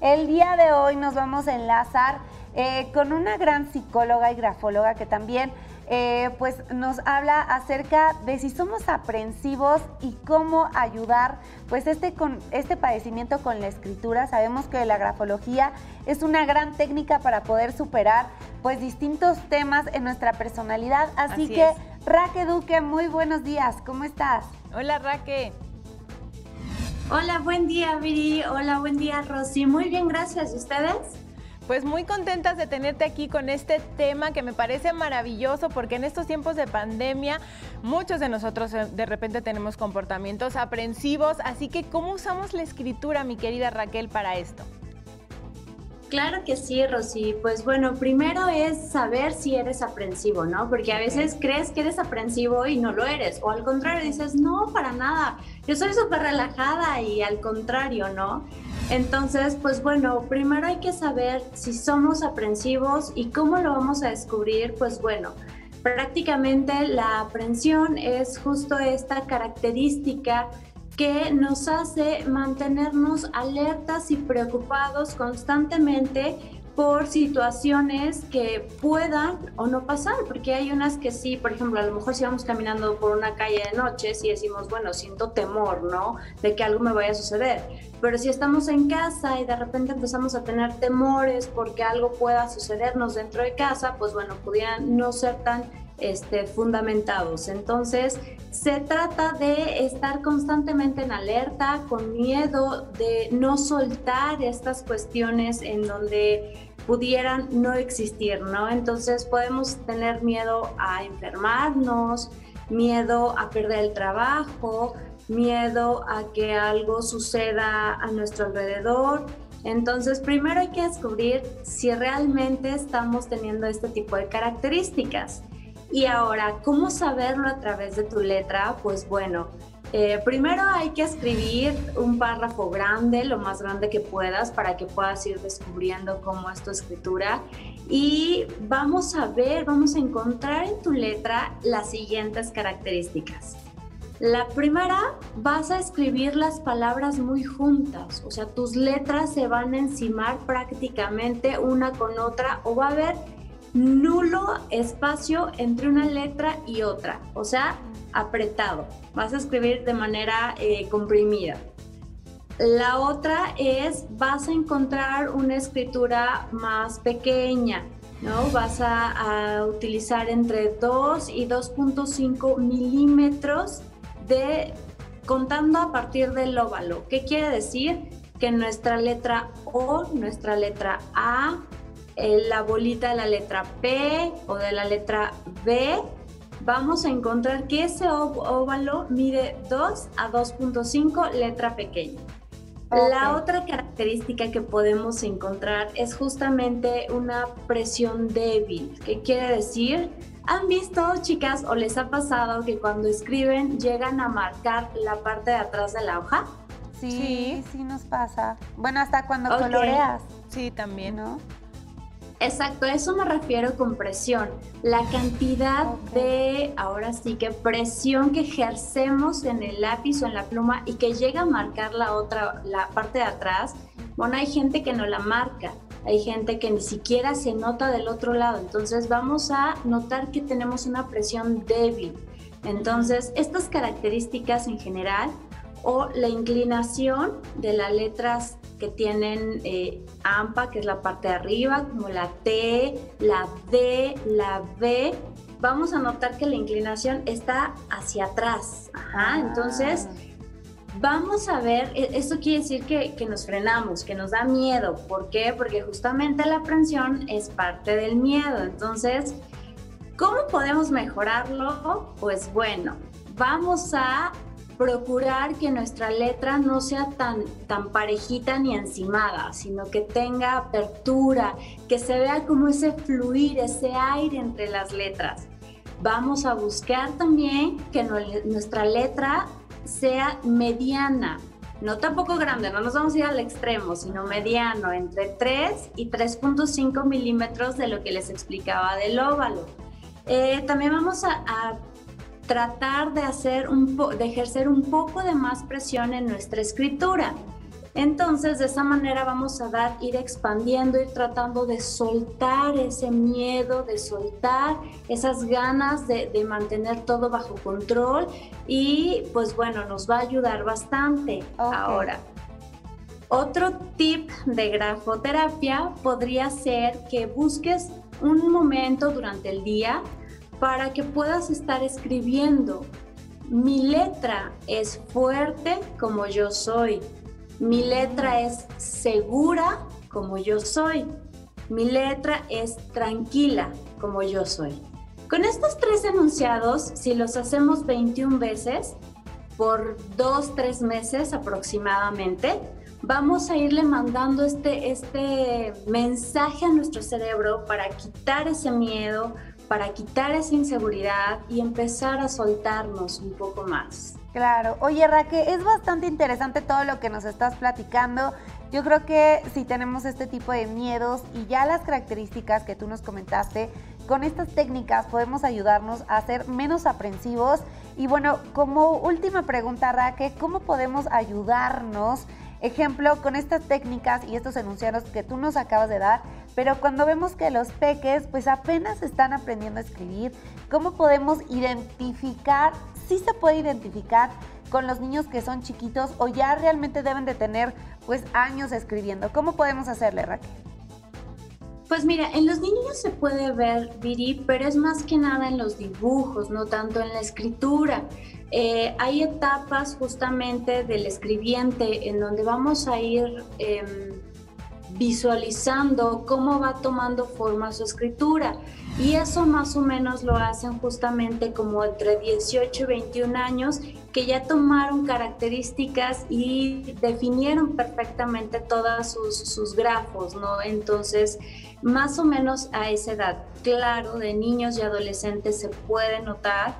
El día de hoy nos vamos a enlazar eh, con una gran psicóloga y grafóloga que también eh, pues nos habla acerca de si somos aprensivos y cómo ayudar pues este, con, este padecimiento con la escritura. Sabemos que la grafología es una gran técnica para poder superar pues distintos temas en nuestra personalidad. Así, que, Raque Duque, muy buenos días, ¿cómo estás? Hola Raque. Hola, buen día Viri, hola, buen día Rosy. Muy bien, gracias. ¿Y ustedes? Pues muy contentas de tenerte aquí con este tema que me parece maravilloso porque en estos tiempos de pandemia muchos de nosotros eh, de repente tenemos comportamientos aprensivos, así que ¿cómo usamos la escritura, mi querida Raquel, para esto? Claro que sí, Rosy. Pues bueno, primero es saber si eres aprensivo, ¿no? Porque a veces crees que eres aprensivo y no lo eres. O al contrario, dices, no, para nada. Yo soy súper relajada y al contrario, ¿no? Entonces, pues bueno, primero hay que saber si somos aprensivos y cómo lo vamos a descubrir. Pues bueno, prácticamente la aprensión es justo esta característica que nos hace mantenernos alertas y preocupados constantemente por situaciones que puedan o no pasar, porque hay unas que sí, por ejemplo, a lo mejor si vamos caminando por una calle de noche, si decimos, bueno, siento temor, ¿no? De que algo me vaya a suceder. Pero si estamos en casa y de repente empezamos a tener temores porque algo pueda sucedernos dentro de casa, pues bueno, pudieran no ser tan este, fundamentados. Entonces, se trata de estar constantemente en alerta, con miedo de no soltar estas cuestiones en donde pudieran no existir, ¿no? Entonces podemos tener miedo a enfermarnos, miedo a perder el trabajo, miedo a que algo suceda a nuestro alrededor. Entonces, primero hay que descubrir si realmente estamos teniendo este tipo de características. Y ahora, ¿cómo saberlo a través de tu letra? Pues bueno, eh, primero hay que escribir un párrafo grande, lo más grande que puedas, para que puedas ir descubriendo cómo es tu escritura. Y vamos a ver, vamos a encontrar en tu letra las siguientes características. La primera, vas a escribir las palabras muy juntas, o sea, tus letras se van a encimar prácticamente una con otra o va a haber nulo espacio entre una letra y otra, o sea, apretado. Vas a escribir de manera eh, comprimida. La otra es, vas a encontrar una escritura más pequeña, ¿no? Vas a, a utilizar entre 2 y 2.5 milímetros de, contando a partir del óvalo. ¿Qué quiere decir? Que nuestra letra O, nuestra letra A, la bolita de la letra P o de la letra B, vamos a encontrar que ese óvalo mide 2 a 2.5 letra pequeña. La otra característica que podemos encontrar es justamente una presión débil. ¿Qué quiere decir? ¿Han visto, chicas, o les ha pasado que cuando escriben llegan a marcar la parte de atrás de la hoja? Sí, sí, nos pasa. Bueno, hasta cuando coloreas. Sí, también. ¿no? Exacto, a eso me refiero con presión. La cantidad de, ahora sí que presión que ejercemos en el lápiz o en la pluma y que llega a marcar la otra, la parte de atrás. Bueno, hay gente que no la marca, hay gente que ni siquiera se nota del otro lado. Entonces vamos a notar que tenemos una presión débil. Entonces, estas características en general o la inclinación de las letras que tienen eh, AMPA, que es la parte de arriba, como la T, la D, la B, vamos a notar que la inclinación está hacia atrás. Ajá, ah. entonces vamos a ver, e, esto quiere decir que, que, nos frenamos, que nos da miedo. ¿Por qué? Porque justamente la aprensión es parte del miedo. Entonces, ¿cómo podemos mejorarlo? Pues bueno, vamos a procurar que nuestra letra no sea tan, tan parejita ni encimada, sino que tenga apertura, que se vea como ese fluir, ese aire entre las letras. Vamos a buscar también que nuestra letra sea mediana, no tampoco grande, no nos vamos a ir al extremo, sino mediano, entre 3 y 3.5 milímetros de lo que les explicaba del óvalo. Eh, también vamos a, a tratar de, hacer un de ejercer un poco de más presión en nuestra escritura. Entonces, de esa manera vamos a dar, ir expandiendo, ir tratando de soltar ese miedo, de soltar esas ganas de, mantener todo bajo control y pues bueno, nos va a ayudar bastante. Ahora, otro tip de grafoterapia podría ser que busques un momento durante el día para que puedas estar escribiendo. Mi letra es fuerte como yo soy. Mi letra es segura como yo soy. Mi letra es tranquila como yo soy. Con estos tres enunciados, si los hacemos 21 veces, por dos, tres meses aproximadamente, vamos a irle mandando este, este mensaje a nuestro cerebro para quitar ese miedo, para quitar esa inseguridad y empezar a soltarnos un poco más. Claro. Oye, Raque, es bastante interesante todo lo que nos estás platicando. Yo creo que si tenemos este tipo de miedos y ya las características que tú nos comentaste, con estas técnicas podemos ayudarnos a ser menos aprensivos. Y bueno, como última pregunta, Raque, ¿cómo podemos ayudarnos? Ejemplo, con estas técnicas y estos enunciados que tú nos acabas de dar, pero cuando vemos que los peques pues apenas están aprendiendo a escribir, ¿cómo podemos identificar, si se puede identificar con los niños que son chiquitos o ya realmente deben de tener pues años escribiendo? ¿Cómo podemos hacerle, Raquel? Pues mira, en los niños se puede ver, Viri, pero es más que nada en los dibujos, no tanto en la escritura. Eh, hay etapas justamente del escribiente en donde vamos a ir em, visualizando cómo va tomando forma su escritura. Y eso más o menos lo hacen justamente como entre 18 y 21 años, que ya tomaron características y definieron perfectamente todos sus, sus grafos, ¿no? Entonces, más o menos a esa edad, claro, de niños y adolescentes se puede notar,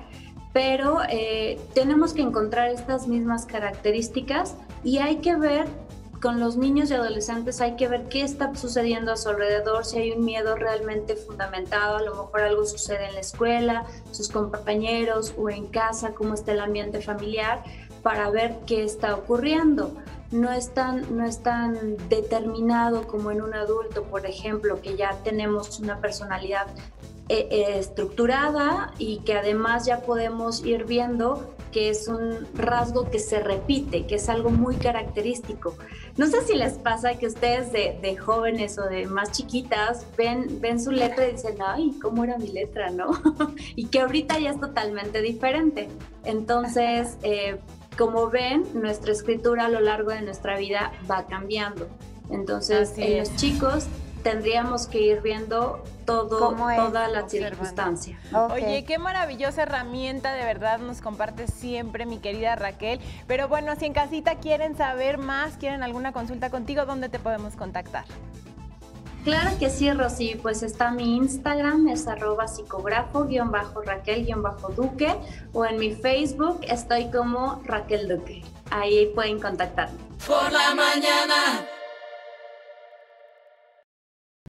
pero eh, tenemos que encontrar estas mismas características y hay que ver con los niños y adolescentes hay que ver qué está sucediendo a su alrededor, si hay un miedo realmente fundamentado, a lo mejor algo sucede en la escuela, sus compañeros o en casa, cómo está el ambiente familiar, para ver qué está ocurriendo. No es, tan, no determinado como en un adulto, por ejemplo, que ya tenemos una personalidad eh, eh, estructurada y que además ya podemos ir viendo que es un rasgo que se repite, que es algo muy característico. No sé si les pasa que ustedes de, jóvenes o de más chiquitas ven, ven su letra y dicen, ay, ¿cómo era mi letra, no? y que ahorita ya es totalmente diferente. Entonces, eh, como ven, nuestra escritura a lo largo de nuestra vida va cambiando. Entonces, en los chicos tendríamos que ir viendo todo, toda la circunstancia. Oye, qué maravillosa herramienta, de verdad nos comparte siempre mi querida Raquel. Pero bueno, si en casita quieren saber más, quieren alguna consulta contigo, ¿dónde te podemos contactar? Claro que sí, Rosy, pues está mi Instagram, es arroba psicógrafo-raquel-duque o en mi Facebook estoy como Raquel Duque. Ahí pueden contactarme. Por la mañana